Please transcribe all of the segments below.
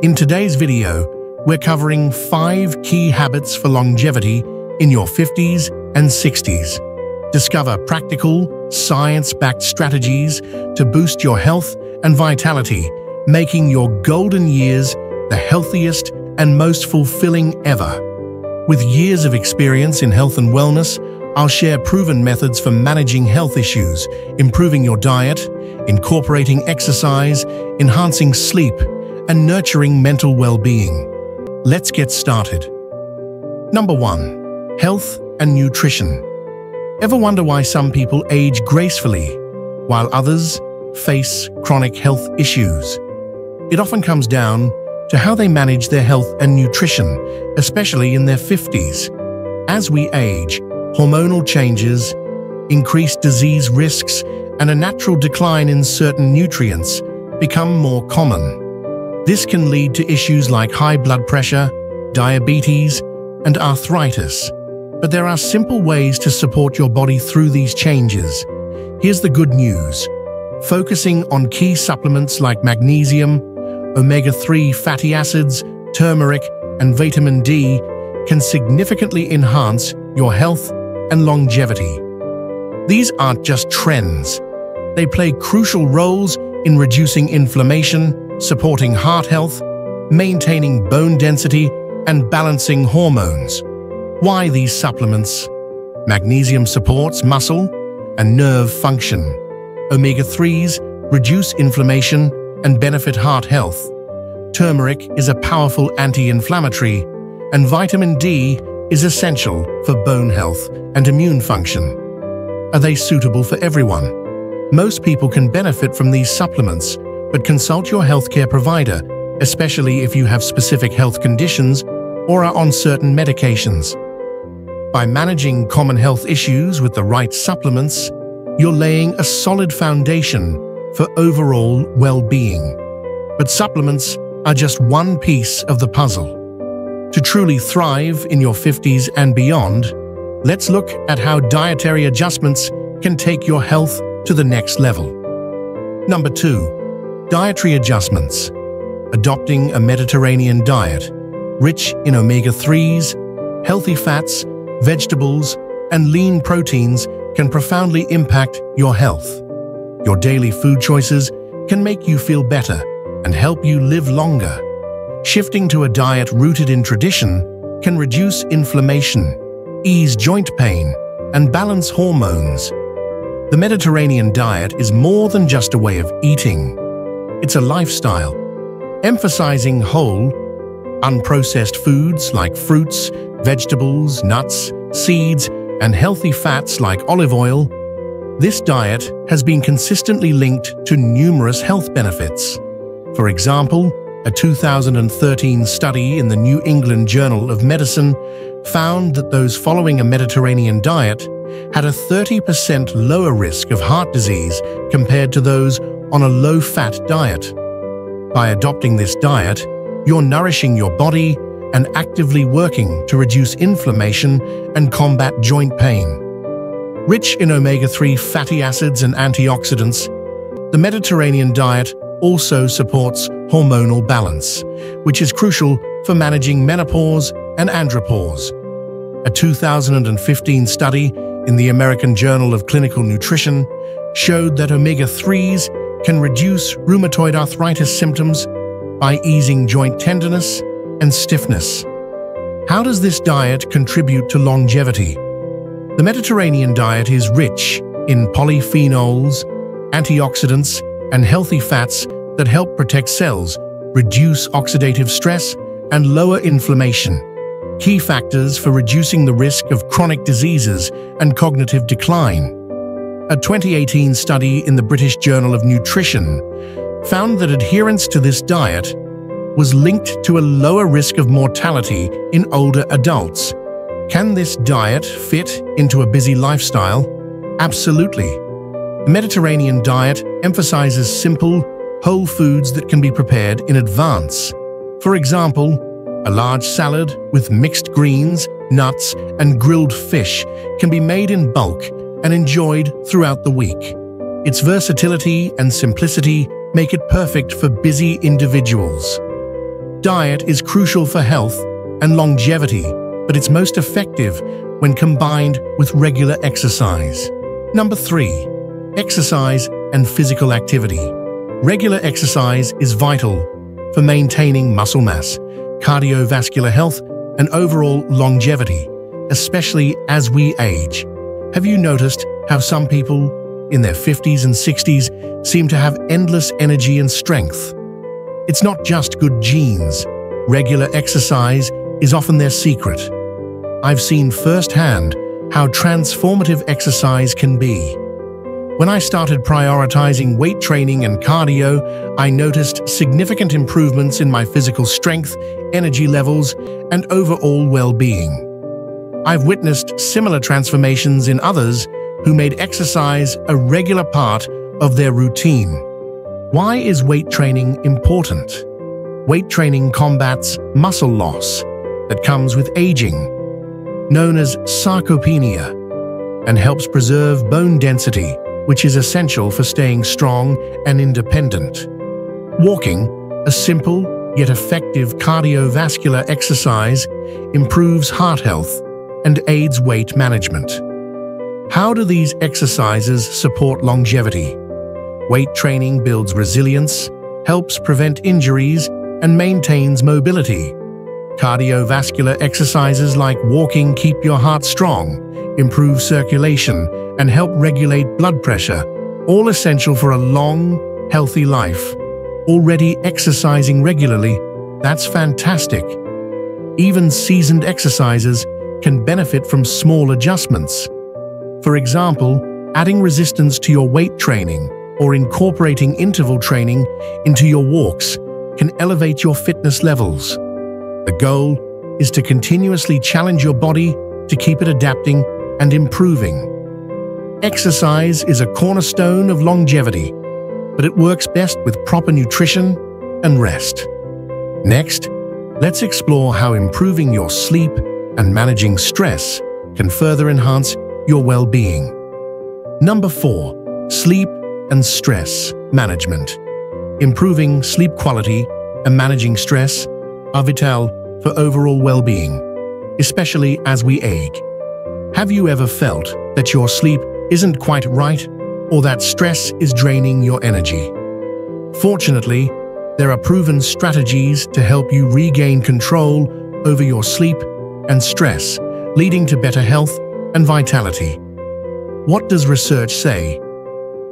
In today's video, we're covering five key habits for longevity in your 50s and 60s. Discover practical, science-backed strategies to boost your health and vitality, making your golden years the healthiest and most fulfilling ever. With years of experience in health and wellness, I'll share proven methods for managing health issues, improving your diet, incorporating exercise, enhancing sleep, and nurturing mental well-being. Let's get started. Number 1. Health and Nutrition Ever wonder why some people age gracefully, while others face chronic health issues? It often comes down to how they manage their health and nutrition, especially in their 50s. As we age, hormonal changes, increased disease risks, and a natural decline in certain nutrients become more common. This can lead to issues like high blood pressure, diabetes, and arthritis. But there are simple ways to support your body through these changes. Here's the good news. Focusing on key supplements like magnesium, omega-3 fatty acids, turmeric, and vitamin D can significantly enhance your health and longevity. These aren't just trends. They play crucial roles in reducing inflammation, supporting heart health, maintaining bone density, and balancing hormones. Why these supplements? Magnesium supports muscle and nerve function. Omega-3s reduce inflammation and benefit heart health. Turmeric is a powerful anti-inflammatory, and vitamin D is essential for bone health and immune function. Are they suitable for everyone? Most people can benefit from these supplements, but consult your healthcare provider, especially if you have specific health conditions or are on certain medications. By managing common health issues with the right supplements, you're laying a solid foundation for overall well-being. But supplements are just one piece of the puzzle. To truly thrive in your 50s and beyond, let's look at how dietary adjustments can take your health to the next level. Number 2. Dietary adjustments. Adopting a Mediterranean diet, rich in omega-3s, healthy fats, vegetables, and lean proteins can profoundly impact your health. Your daily food choices can make you feel better and help you live longer. Shifting to a diet rooted in tradition can reduce inflammation, ease joint pain, and balance hormones. The Mediterranean diet is more than just a way of eating. It's a lifestyle, emphasizing whole, unprocessed foods like fruits, vegetables, nuts, seeds, and healthy fats like olive oil. This diet has been consistently linked to numerous health benefits. For example, a 2013 study in the New England Journal of Medicine found that those following a Mediterranean diet had a 30% lower risk of heart disease compared to those on a low-fat diet. By adopting this diet, you're nourishing your body and actively working to reduce inflammation and combat joint pain. Rich in omega-3 fatty acids and antioxidants, the Mediterranean diet also supports hormonal balance, which is crucial for managing menopause and andropause. A 2015 study in the American Journal of Clinical Nutrition showed that omega-3s can reduce rheumatoid arthritis symptoms by easing joint tenderness and stiffness. How does this diet contribute to longevity? The Mediterranean diet is rich in polyphenols, antioxidants, and healthy fats that help protect cells, reduce oxidative stress, and lower inflammation. Key factors for reducing the risk of chronic diseases and cognitive decline. A 2018 study in the British Journal of Nutrition found that adherence to this diet was linked to a lower risk of mortality in older adults. Can this diet fit into a busy lifestyle? Absolutely. The Mediterranean diet emphasizes simple, whole foods that can be prepared in advance. For example, a large salad with mixed greens, nuts, and grilled fish can be made in bulk and enjoyed throughout the week. Its versatility and simplicity make it perfect for busy individuals. diet is crucial for health and longevity, but it's most effective when combined with regular exercise. Number 3. Exercise and physical activity. Regular exercise is vital for maintaining muscle mass, cardiovascular health, and overall longevity, especially as we age. Have you noticed how some people in their 50s and 60s seem to have endless energy and strength? It's not just good genes. Regular exercise is often their secret. I've seen firsthand how transformative exercise can be. When I started prioritizing weight training and cardio, I noticed significant improvements in my physical strength, energy levels, and overall well-being. I've witnessed similar transformations in others who made exercise a regular part of their routine. Why is weight training important? Weight training combats muscle loss that comes with aging, known as sarcopenia, and helps preserve bone density which is essential for staying strong and independent. Walking, a simple yet effective cardiovascular exercise, improves heart health and aids weight management. How do these exercises support longevity? Weight training builds resilience, helps prevent injuries, and maintains mobility. Cardiovascular exercises like walking keep your heart strong, improve circulation, and help regulate blood pressure, all essential for a long, healthy life. Already exercising regularly, that's fantastic. Even seasoned exercisers can benefit from small adjustments. For example, adding resistance to your weight training or incorporating interval training into your walks can elevate your fitness levels. The goal is to continuously challenge your body to keep it adapting and improving. Exercise is a cornerstone of longevity, but it works best with proper nutrition and rest. Next, let's explore how improving your sleep and managing stress can further enhance your well-being. Number 4. Sleep and Stress Management Improving sleep quality and managing stress are vital for overall well-being, especially as we age. Have you ever felt that your sleep isn't quite right or that stress is draining your energy. Fortunately, there are proven strategies to help you regain control over your sleep and stress, leading to better health and vitality. What does research say?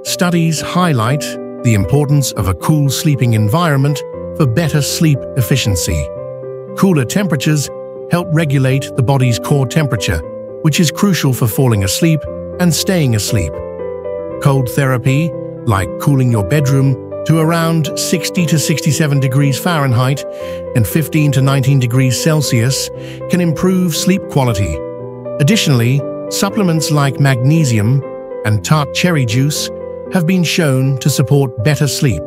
Studies highlight the importance of a cool sleeping environment for better sleep efficiency. Cooler temperatures help regulate the body's core temperature, which is crucial for falling asleep and staying asleep. Cold therapy, like cooling your bedroom to around 60 to 67 degrees Fahrenheit and 15 to 19 degrees Celsius, can improve sleep quality. Additionally, supplements like magnesium and tart cherry juice have been shown to support better sleep.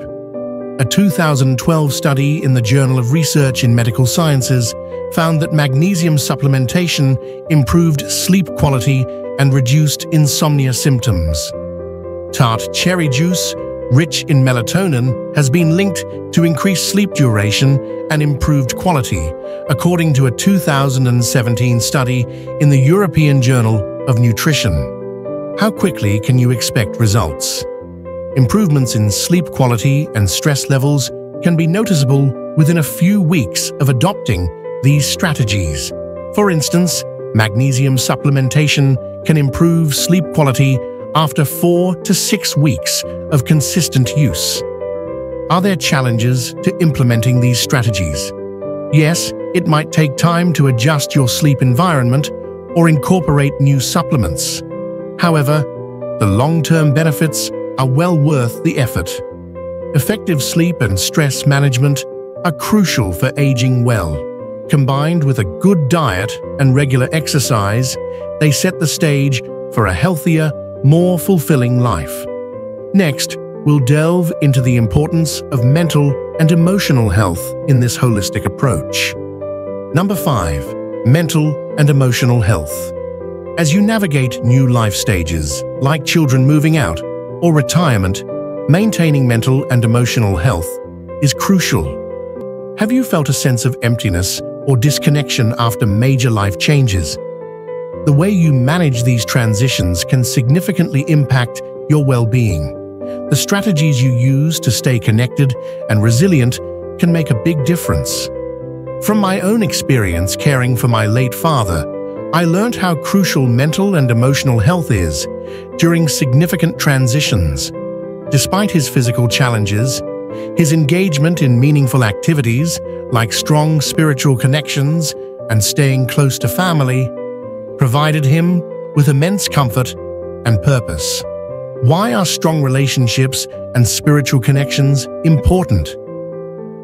A 2012 study in the Journal of Research in Medical Sciences found that magnesium supplementation improved sleep quality and reduced insomnia symptoms. Tart cherry juice, rich in melatonin, has been linked to increased sleep duration and improved quality, according to a 2017 study in the European Journal of Nutrition. How quickly can you expect results? Improvements in sleep quality and stress levels can be noticeable within a few weeks of adopting these strategies. For instance, magnesium supplementation can improve sleep quality after four to six weeks of consistent use. Are there challenges to implementing these strategies? Yes, it might take time to adjust your sleep environment or incorporate new supplements. However, the long-term benefits are well worth the effort. Effective sleep and stress management are crucial for aging well. Combined with a good diet and regular exercise, they set the stage for a healthier, more fulfilling life. Next, we'll delve into the importance of mental and emotional health in this holistic approach. Number 5. Mental and emotional health. As you navigate new life stages, like children moving out or retirement, maintaining mental and emotional health is crucial. Have you felt a sense of emptiness or disconnection after major life changes? The way you manage these transitions can significantly impact your well-being. The strategies you use to stay connected and resilient can make a big difference. From my own experience caring for my late father, I learned how crucial mental and emotional health is during significant transitions. Despite his physical challenges, his engagement in meaningful activities like strong spiritual connections and staying close to family provided him with immense comfort and purpose. Why are strong relationships and spiritual connections important?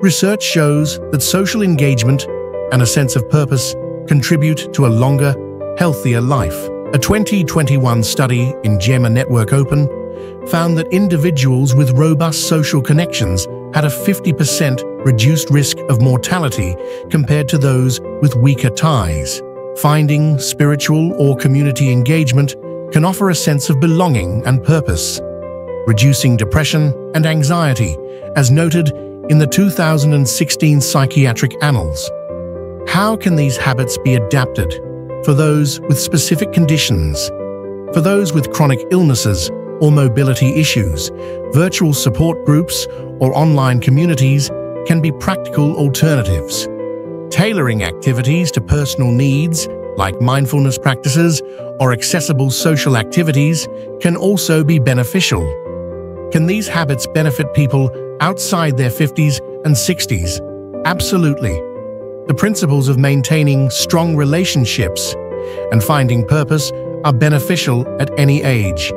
Research shows that social engagement and a sense of purpose contribute to a longer, healthier life. A 2021 study in JAMA Network Open found that individuals with robust social connections had a 50% reduced risk of mortality compared to those with weaker ties. Finding spiritual or community engagement can offer a sense of belonging and purpose, reducing depression and anxiety, as noted in the 2016 Psychiatric Annals. How can these habits be adapted for those with specific conditions? For those with chronic illnesses or mobility issues, virtual support groups or online communities can be practical alternatives. Tailoring activities to personal needs, like mindfulness practices or accessible social activities, can also be beneficial. Can these habits benefit people outside their 50s and 60s? Absolutely. The principles of maintaining strong relationships and finding purpose are beneficial at any age.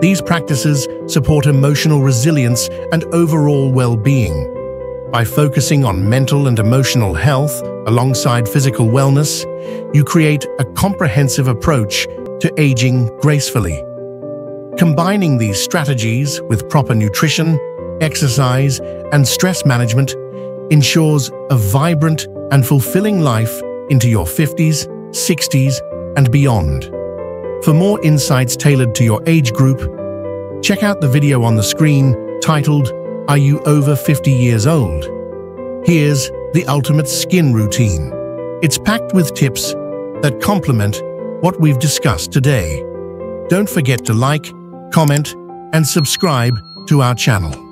These practices support emotional resilience and overall well-being. By focusing on mental and emotional health alongside physical wellness, you create a comprehensive approach to aging gracefully. Combining these strategies with proper nutrition, exercise, and stress management ensures a vibrant and fulfilling life into your 50s, 60s, and beyond. For more insights tailored to your age group, check out the video on the screen titled Are You Over 50 Years Old? Here's the ultimate skin routine. It's packed with tips that complement what we've discussed today. Don't forget to like, comment, and subscribe to our channel.